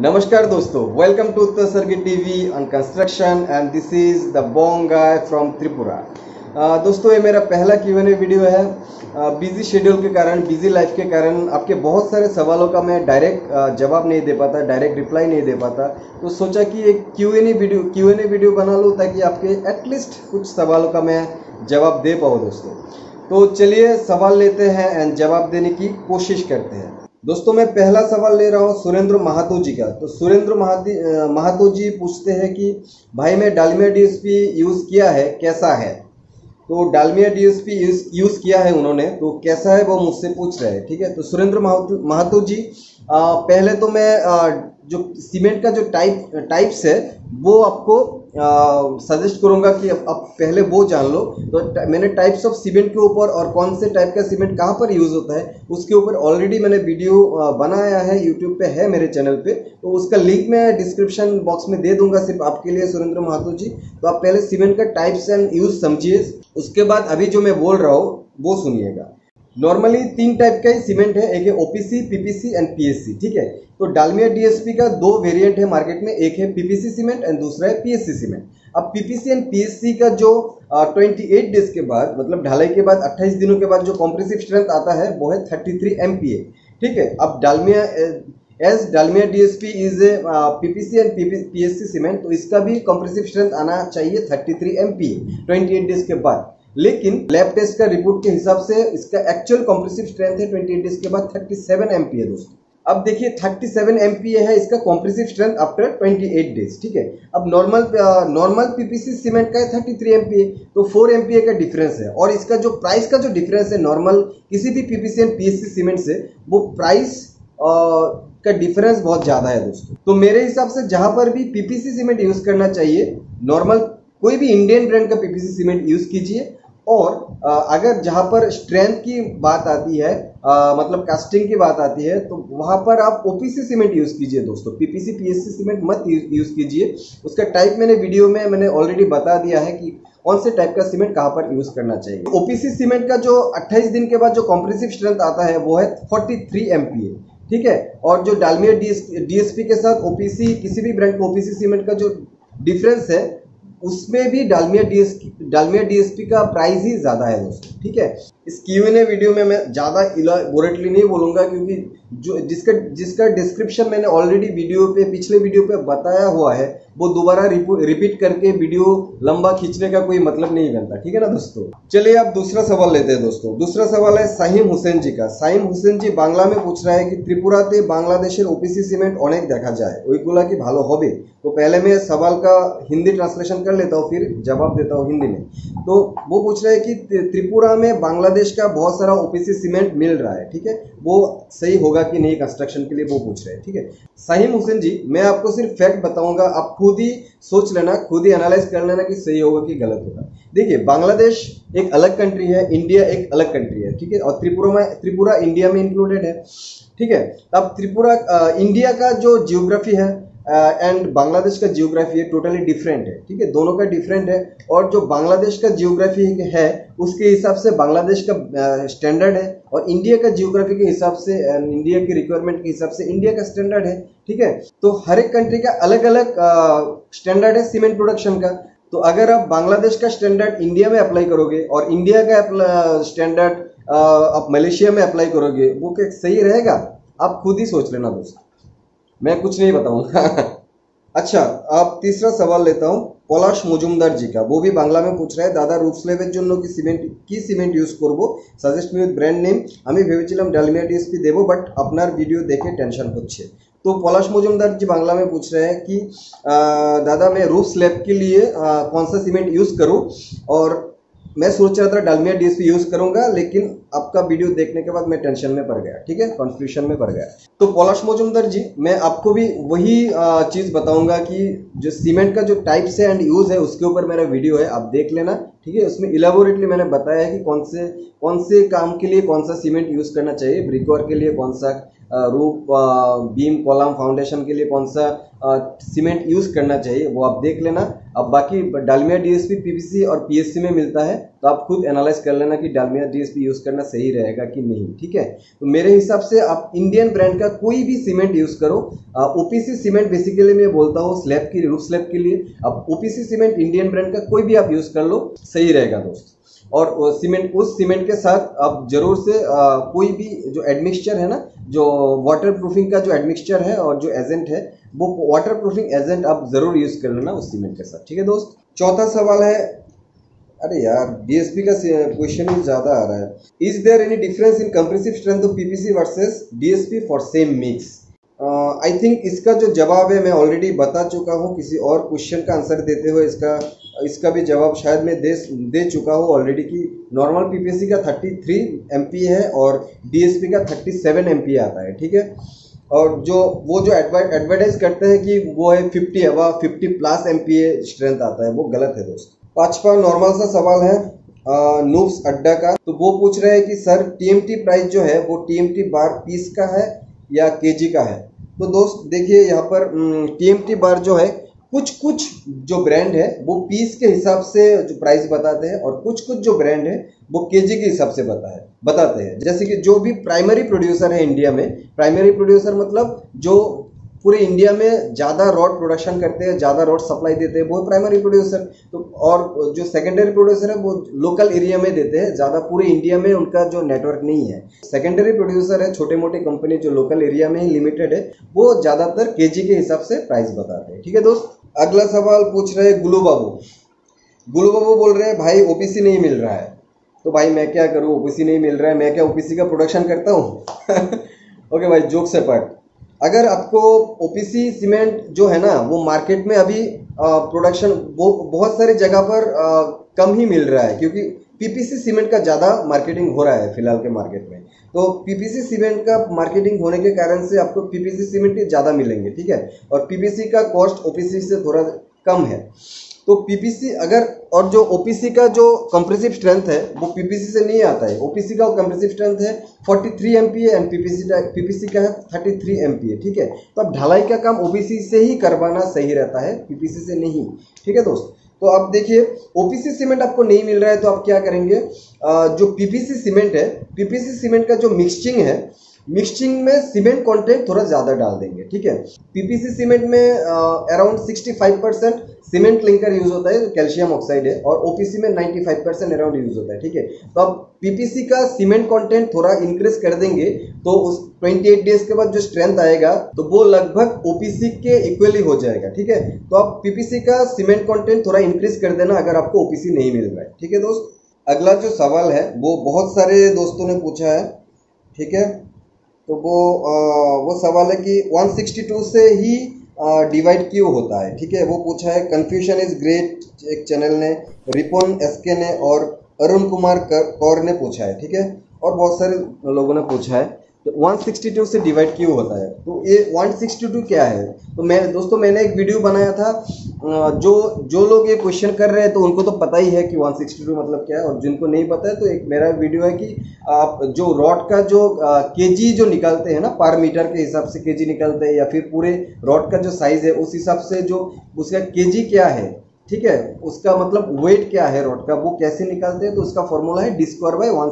नमस्कार दोस्तों welcome to Uttar Sargi TV on construction and this is the bong guy from Tripura दोस्तों ये मेरा पहला क्यू एन ए वीडियो है। बिज़ी uh, शेड्यूल के कारण बिज़ी लाइफ के कारण आपके बहुत सारे सवालों का मैं डायरेक्ट uh, जवाब नहीं दे पाता डायरेक्ट रिप्लाई नहीं दे पाता। तो सोचा कि एक Q N A video Q N A video बना लूँ ताकि आपके एटलीस्ट कुछ सवालों का मैं जवाब दे पाऊँ दोस्तों। तो चलिए सवाल लेते हैं एंड जवाब देने की कोशिश करते हैं। दोस्तों, मैं पहला सवाल ले रहा हूँ सुरेंद्र महातो जी का। तो सुरेंद्र महातो जी पूछते हैं कि, भाई, मैं डालमिया डीएसपी यूज़ किया है, कैसा है? तो डालमिया डीएसपी यूज़, यूज़ किया है उन्होंने तो कैसा है वो मुझसे पूछ रहे हैं, ठीक है? तो सुरेंद्र महातो जी आ, पहले तो मैं आ, जो सीमेंट का जो टाइप टाइप्स है वो आपको सजेस्ट करूँगा कि अब पहले वो जान लो। तो मैंने टाइप्स ऑफ़ सीमेंट के ऊपर और कौन से टाइप का सीमेंट कहाँ पर यूज़ होता है उसके ऊपर ऑलरेडी मैंने वीडियो बनाया है यूट्यूब पे है मेरे चैनल पे। तो उसका लिंक मैं डिस्क्रिप्शन बॉक्स में दे दूँगा सिर्फ़ आपके लिए सुरेंद्र महातो जी। तो आप पहले सीमेंट का टाइप्स एंड यूज़ समझिए। उसके बाद अभी जो मैं बोल रहा हूँ वो सुनिएगा। नॉर्मली तीन टाइप का ही सीमेंट है, एक है ओपीसी पीपीसी एंड पीएससी ठीक है? तो डालमिया डीएसपी का दो वेरिएंट है मार्केट में, एक है पीपीसी सीमेंट एंड दूसरा है पीएससी सीमेंट अब पीपीसी एंड पीएससी का जो ट्वेंटी एट डेज़ के बाद मतलब ढलाई के बाद, अट्ठाईस दिनों के बाद जो कॉम्प्रेसिव स्ट्रेंथ आता है, वो है थर्टी थ्री ठीक है? अब Dalmia as Dalmia DSP is a PPC and PSC cement तो इसका भी कॉम्प्रेसिव स्ट्रेंथ आना चाहिए thirty three MPa twenty eight days के बाद. लेकिन लैब टेस्ट का रिपोर्ट के हिसाब से इसका एक्चुअल कॉम्प्रेसिव स्ट्रेंथ है 28 डेज़ के बाद 37 एमपीए दोस्तों। अब देखिए 37 एमपीए है, इसका कॉम्प्रेसिव स्ट्रेंथ आफ्टर 28 डेज़ ठीक है? अब नॉर्मल नॉर्मल पीपीसी सीमेंट का है 33 एमपीए तो 4 एमपीए का डिफरेंस है। और इसका जो प्राइस का जो डिफरेंस है नॉर्मल किसी भी पीपीसी एंड पीएससी सीमेंट से, वो प्राइस का डिफरेंस बहुत ज़्यादा है दोस्तों। तो मेरे हिसाब से जहाँ पर भी पीपीसी सीमेंट यूज़ करना चाहिए नॉर्मल कोई भी इंडियन ब्रांड का पीपीसी सीमेंट यूज़ कीजिए। और अगर जहाँ पर स्ट्रेंथ की बात आती है आ, मतलब कास्टिंग की बात आती है तो वहाँ पर आप ओपीसी सीमेंट यूज़ कीजिए दोस्तों। पीपीसी पीएससी सीमेंट मत यूज़ कीजिए। उसका टाइप मैंने वीडियो में मैंने ऑलरेडी बता दिया है कि कौन से टाइप का सीमेंट कहाँ पर यूज़ करना चाहिए। ओपीसी सीमेंट का जो 28 दिन के बाद जो कॉम्प्रेसिव स्ट्रेंथ आता है वो है 43 एमपीए ठीक है? और जो डालमिया डीएसपी के साथ ओपीसी किसी भी ब्रांड का ओपीसी सीमेंट का जो डिफरेंस है उसमें भी डालमिया डीएसपी डालमिया डीएसपी का प्राइस ही ज़्यादा है दोस्तों ठीक है? इस क्यू एन ए वीडियो में मैं ज़्यादा इलाबोरेटली नहीं बोलूँगा क्योंकि जो जिसका जिसका डिस्क्रिप्शन मैंने ऑलरेडी वीडियो पे पिछले वीडियो पे बताया हुआ है वो दोबारा रिपीट करके वीडियो लंबा खींचने का कोई मतलब नहीं बनता ठीक है ना दोस्तों चलिए अब दूसरा सवाल लेते हैं दोस्तों दूसरा सवाल है साहिम हुसैन जी का साहिम हुसैन जी बांग्ला में पूछ रहा है कि त्रिपुराते बांग्लादेशेर ओपीसी सीमेंट अनेक देखा जाए ওইগুলা কি ভালো হবে तो पहले मैं सवाल का हिंदी ट्रांसलेशन कर लेता हूँ फिर जवाब देता हूँ हिंदी में तो वो पूछ रहे हैं कि त्रिपुरा में बांग्लादेश का बहुत सारा ओपीसी सीमेंट मिल रहा है, ठीक है? वो सही होगा कि नहीं कंस्ट्रक्शन के लिए वो पूछ रहे हैं, ठीक है? सहीम हुसैन जी, मैं आपको सिर्फ़ फैक्ट बताऊँगा, आप खुद ही सोच लेना, खुद ही एनालाइज कर लेना कि सही होगा कि गलत होगा। देखिए, बांग्लादेश एक अलग कंट्री है इंडिया एक अलग कंट्री है, ठीक है? और त्रिपुरा में, त्रिपुरा इंडिया में इंक्लूडेड है, ठीक है? अब त्रिपुरा इंडिया का जो जियोग्राफी है एंड uh, बांग्लादेश का जियोग्राफी है टोटली डिफरेंट है ठीक है? दोनों का डिफरेंट है। और जो बांग्लादेश का जियोग्राफी है उसके हिसाब से बांग्लादेश का स्टैंडर्ड है। और इंडिया का जियोग्राफी के हिसाब से इंडिया के रिक्वायरमेंट के हिसाब से इंडिया का स्टैंडर्ड है ठीक है? तो हर एक कंट्री का अलग अलग स्टैंडर्ड है सीमेंट प्रोडक्शन का। तो अगर आप बांग्लादेश का स्टैंडर्ड इंडिया में अप्लाई करोगे और इंडिया का स्टैंडर्ड आप मलेशिया में अप्लाई करोगे वो क्या सही रहेगा? आप खुद ही सोच लेना दोस्तों। मैं कुछ नहीं बताऊँगा। अच्छा आप तीसरा सवाल लेता हूँ पलाश मजुमदार जी का। वो भी बांग्ला में पूछ रहे हैं दादा रूफ स्लेबर जो की सीमेंट की सीमेंट यूज़ करब? सजेस्ट मी उथ ब्रैंड नेम हमें भेवेल डालमिया डीएसपी देव बट अपनार भिडियो देखे टेंशन हो तो पलाश मजुमदार जी बांग्ला में पूछ रहे हैं कि आ, दादा मैं रूफ स्लेब के लिए आ, कौन सा सीमेंट यूज़ करूँ? और मैं सोच रहा था डालमिया डीएसपी यूज़ करूँगा, लेकिन आपका वीडियो देखने के बाद मैं टेंशन में पड़ गया, ठीक है? कॉन्फ्यूशन में पड़ गया। तो पौलाश मोजुमदर जी, मैं आपको भी वही चीज़ बताऊँगा कि जो सीमेंट का जो टाइप्स है एंड यूज़ है, उसके ऊपर मेरा वीडियो है, आप देख लेना, ठीक है? उसमें इलेबोरेटली मैंने बताया है कि कौन से कौन से काम के लिए कौन सा सीमेंट यूज़ करना चाहिए ब्रिकवर के लिए कौन सा रूप बीम, कॉलम, फाउंडेशन के लिए कौन सा सीमेंट यूज़ करना चाहिए, वो आप देख लेना। अब बाकी डालमिया डीएसपी पीपीसी और पीएससी में मिलता है तो आप खुद एनालाइज कर लेना कि डालमिया डीएसपी यूज़ करना सही रहेगा कि नहीं, ठीक है? तो मेरे हिसाब से आप इंडियन ब्रांड का कोई भी सीमेंट यूज़ करो। ओपीसी सीमेंट बेसिकली मैं बोलता हूँ स्लैब की रूफ स्लैब के लिए। अब ओपीसी सीमेंट इंडियन ब्रांड का कोई भी आप यूज़ कर लो, सही रहेगा दोस्त। और सीमेंट उस सीमेंट के साथ आप ज़रूर से आ, कोई भी जो एडमिक्सचर है ना जो वाटर प्रूफिंग का जो एडमिक्सचर है और जो एजेंट है वो वाटर प्रूफिंग एजेंट आप ज़रूर यूज़ कर लेना उस सीमेंट के साथ ठीक है दोस्त? चौथा सवाल है अरे यार डीएसपी का क्वेश्चन ही ज़्यादा आ रहा है। Is there any difference in compressive strength of PPC versus DSP for same mix I think इसका जो जवाब है, मैं ऑलरेडी बता चुका हूँ, किसी और क्वेश्चन का आंसर देते हुए इसका इसका भी जवाब शायद मैं दे दे चुका हूँ ऑलरेडी कि नॉर्मल पीपीसी का 33 एमपी है और डीएसपी का 37 एमपी आता है, ठीक है? और जो, वो जो एडवर्टाइज करते हैं कि वो है 50 हवा 50 प्लस एमपी स्ट्रेंथ आता है, वो गलत है दोस्त। पांचवा नॉर्मल सा सवाल है नूब्स अड्डा का। तो वो पूछ रहे हैं कि, सर टीएमटी प्राइस जो है, वो टीएमटी बार पीस का है या केजी का है? तो दोस्त, देखिए यहाँ पर टीएमटी बार जो है कुछ कुछ जो ब्रांड है, वो पीस के हिसाब से जो प्राइस बताते हैं और कुछ कुछ जो ब्रांड है, वो केजी के हिसाब से बता है, बताते हैं। जैसे कि जो भी प्राइमरी प्रोड्यूसर है इंडिया में प्राइमरी प्रोड्यूसर मतलब जो पूरे इंडिया में ज़्यादा रॉड प्रोडक्शन करते हैं, ज़्यादा रॉड सप्लाई देते हैं, वो प्राइमरी प्रोड्यूसर तो और जो सेकेंडरी प्रोड्यूसर है, वो लोकल एरिया में देते हैं, ज़्यादा पूरे इंडिया में उनका जो नेटवर्क नहीं है। सेकेंडरी प्रोड्यूसर है छोटे मोटे कंपनी जो लोकल एरिया में ही लिमिटेड है, वो ज़्यादातर के के हिसाब से प्राइस बताते हैं। ठीक है दोस्त? अगला सवाल पूछ रहे गुलू बाबू। गुलू बाबू बोल रहे हैं, भाई ओपीसी नहीं मिल रहा है। तो भाई, मैं क्या करूँ? ओपीसी नहीं मिल रहा है, मैं क्या ओपीसी का प्रोडक्शन करता हूँ? ओके भाई, जोक से पट अगर आपको ओपीसी सीमेंट जो है ना वो मार्केट में अभी प्रोडक्शन बहुत सारी जगह पर आ, कम ही मिल रहा है क्योंकि पीपीसी सीमेंट का ज़्यादा मार्केटिंग हो रहा है फ़िलहाल के मार्केट में। तो पीपीसी सीमेंट का मार्केटिंग होने के कारण से आपको पीपीसी सीमेंट ज़्यादा मिलेंगे ठीक है? और पीपीसी का कॉस्ट ओपीसी से थोड़ा कम है। तो पीपीसी अगर और जो ओपीसी का जो कंप्रेसिव स्ट्रेंथ है वो पीपीसी से नहीं आता है ओपीसी का कंप्रेसिव स्ट्रेंथ है 43 three M P and PPC PPC का है 33 एमपी ठीक है तो अब ढलाई का काम ओपीसी से ही करवाना सही रहता है पीपीसी से नहीं ठीक है दोस्त तो अब देखिए ओपीसी सीमेंट आपको नहीं मिल रहा है तो आप क्या करेंगे जो पीपीसी सीमेंट है पीपीसी सीमेंट का जो मिक्सचिंग है मिक्सचिंग में सीमेंट कंटेंट थोड़ा ज़्यादा डाल देंगे, ठीक है? पीपीसी सीमेंट में around 65 percent cement clinker use होता है कैल्शियम ऑक्साइड है, और ओपीसी में 95 परसेंट अराउंड यूज़ होता है, ठीक है? तो अब पीपीसी का सीमेंट कंटेंट थोड़ा इंक्रीज कर देंगे तो उस 28 डेज़ के बाद जो स्ट्रेंथ आएगा तो वो लगभग ओपीसी के इक्वली हो जाएगा, ठीक है? तो आप पीपीसी का सीमेंट कंटेंट थोड़ा इंक्रीज कर देना अगर आपको ओपीसी नहीं मिल रहा है, ठीक है दोस्त? अगला जो सवाल है, वो बहुत सारे दोस्तों ने पूछा है, ठीक है? तो वो आ, वो सवाल है कि 162 से ही डिवाइड क्यों होता है? ठीक है वो पूछा है कन्फ्यूशन इज़ ग्रेट एक चैनल ने रिपोन एसके ने और अरुण कुमार कौर ने पूछा है ठीक है? और बहुत सारे लोगों ने पूछा है। तो 162 से डिवाइड क्यों होता है? तो ये 162 क्या है? तो मैं, दोस्तों, मैंने एक वीडियो बनाया था जो जो लोग ये क्वेश्चन कर रहे हैं तो उनको तो पता ही है कि 162 मतलब क्या है, और जिनको नहीं पता है तो एक मेरा वीडियो है कि आप जो रॉड का जो केजी जो निकालते हैं ना पर मीटर के हिसाब से केजी निकालते हैं, या फिर पूरे रॉड का जो साइज़ है, उस हिसाब से जो, उसका केजी क्या है? ठीक है, उसका मतलब वेट क्या है रॉड का, वो कैसे निकालते हैं तो उसका फॉर्मूला है डी स्क्वायर बाई वन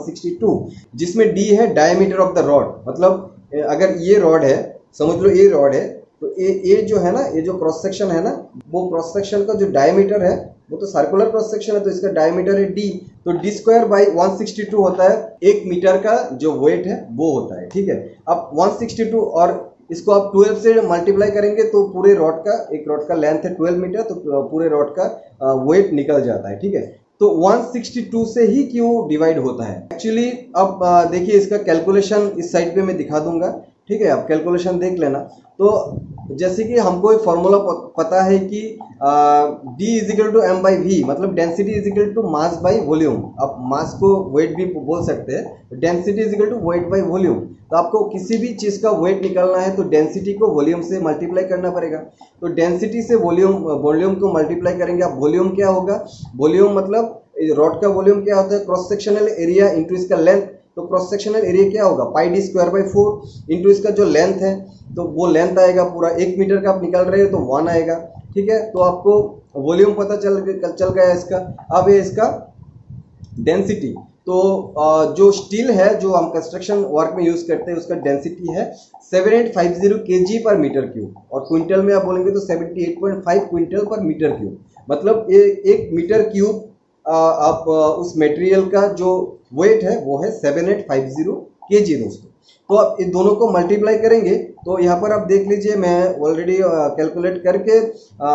जिसमें डी है डायमीटर ऑफ़ द रॉड मतलब अगर ये रॉड है, समझ लो ये रॉड है तो ये ये जो है ना, ये जो क्रॉस सेक्शन है ना, वो क्रॉस सेक्शन का जो डायमीटर है, वो तो सर्कुलर क्रॉस सेक्शन है तो इसका डायमीटर है डी तो डी स्क्वायर बाई वन होता है, एक मीटर का जो वेट है, वो होता है, ठीक है? अब 162 और इसको आप 12 से मल्टीप्लाई करेंगे तो पूरे रॉड का, एक रॉड का लेंथ है 12 मीटर तो पूरे रॉड का वेट निकल जाता है, ठीक है? तो 162 से ही क्यों डिवाइड होता है? एक्चुअली अब देखिए इसका कैलकुलेशन इस साइड पे मैं दिखा दूँगा। ठीक है, आप कैलकुलेशन देख लेना। तो जैसे कि हमको एक फॉर्मूला पता है कि D equal to M by V मतलब density equal to mass by volume आप मास को वेट भी बोल सकते हैं। Density equal to weight by volume तो आपको किसी भी चीज़ का वेट निकालना है तो डेंसिटी को वॉल्यूम से मल्टीप्लाई करना पड़ेगा। तो डेंसिटी से वॉल्यूम वॉल्यूम को मल्टीप्लाई करेंगे। आप वॉल्यूम क्या होगा? वॉल्यूम मतलब रॉड का वॉल्यूम क्या होता है? क्रॉस सेक्शनल एरिया इंटू इसका लेंथ तो क्रॉस सेक्शनल एरिया क्या होगा? Pi D square by four into इसका जो लेंथ है तो वो लेंथ आएगा पूरा। एक मीटर का आप निकाल रहे हो तो वन आएगा। ठीक है? तो आपको वॉल्यूम पता चल चल गया इसका। अब ये इसका डेंसिटी तो जो स्टील है, जो हम कंस्ट्रक्शन वर्क में यूज़ करते हैं, उसका डेंसिटी है सेवन एट फाइव ज़ीरो के जी पर मीटर क्यूब और क्विंटल में आप बोलेंगे तो seventy eight point five quintal per metre cube मतलब ये एक मीटर क्यूब आप उस मटेरियल का जो वेट है वो है सेवन एट फाइव ज़ीरो के जी दोस्तों। तो आप इन दोनों को मल्टीप्लाई करेंगे तो यहाँ पर आप देख लीजिए मैं ऑलरेडी कैलकुलेट करके आ,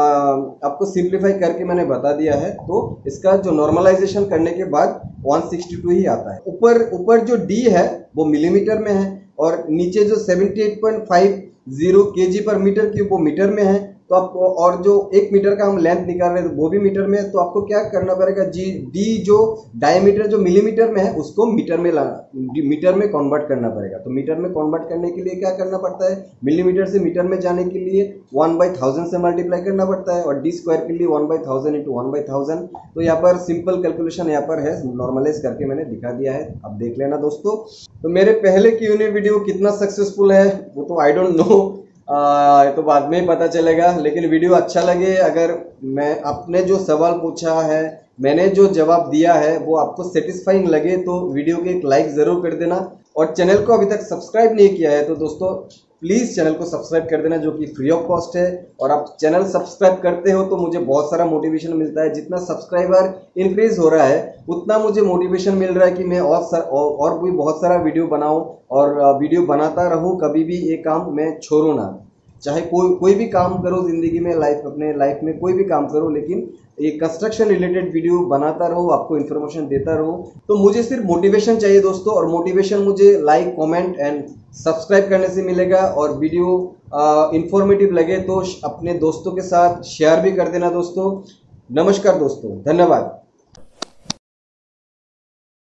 आपको सिंप्लीफाई करके मैंने बता दिया है। तो इसका जो नॉर्मलाइजेशन करने के बाद 162 ही आता है। ऊपर ऊपर जो डी है वो मिलीमीटर में है और नीचे जो 78.50 केजी पर मीटर क्यूब वो मीटर में है तो आपको और जो एक मीटर का हम लेंथ निकाल रहे हैं तो वो भी मीटर में है तो आपको क्या करना पड़ेगा? जी डी जो डायमीटर जो मिलीमीटर में है, उसको मीटर में ला, मीटर में कन्वर्ट करना पड़ेगा। तो मीटर में कन्वर्ट करने के लिए क्या करना पड़ता है? मिलीमीटर से मीटर में जाने के लिए वन बाई थाउज़ेंड से मल्टीप्लाई करना पड़ता है और डी स्क्वायर के लिए one by thousand into one by thousand तो यहाँ पर सिंपल कैलकुलेशन यहाँ पर है नॉर्मलाइज करके मैंने दिखा दिया है। अब देख लेना दोस्तों। तो मेरे पहले की यूनिट वीडियो कितना सक्सेसफुल है, वो तो आई डोंट नो आ, तो बाद में ही पता चलेगा लेकिन वीडियो अच्छा लगे अगर मैं आपने जो सवाल पूछा है मैंने जो जवाब दिया है वो आपको सेटिस्फाइंग लगे तो वीडियो के एक लाइक ज़रूर कर देना। और चैनल को अभी तक सब्सक्राइब नहीं किया है तो दोस्तों प्लीज़ चैनल को सब्सक्राइब कर देना जो कि फ्री ऑफ़ कॉस्ट है। और आप चैनल सब्सक्राइब करते हो तो मुझे बहुत सारा मोटिवेशन मिलता है। जितना सब्सक्राइबर इंक्रीज हो रहा है उतना मुझे मोटिवेशन मिल रहा है कि मैं और सर, और भी बहुत सारा वीडियो बनाऊँ। और वीडियो बनाता रहूँ कभी भी ये काम मैं छोड़ू ना। चाहे कोई कोई भी काम करो ज़िंदगी में लाइफ अपने लाइफ में, कोई भी काम करो, लेकिन ये कंस्ट्रक्शन रिलेटेड वीडियो बनाता रहो, आपको इन्फॉर्मेशन देता रहो। तो मुझे सिर्फ़ मोटिवेशन चाहिए दोस्तों, और मोटिवेशन मुझे लाइक कमेंट एंड सब्सक्राइब करने से मिलेगा। और वीडियो इंफॉर्मेटिव लगे तो अपने दोस्तों के साथ शेयर भी कर देना दोस्तों। नमस्कार दोस्तों, धन्यवाद।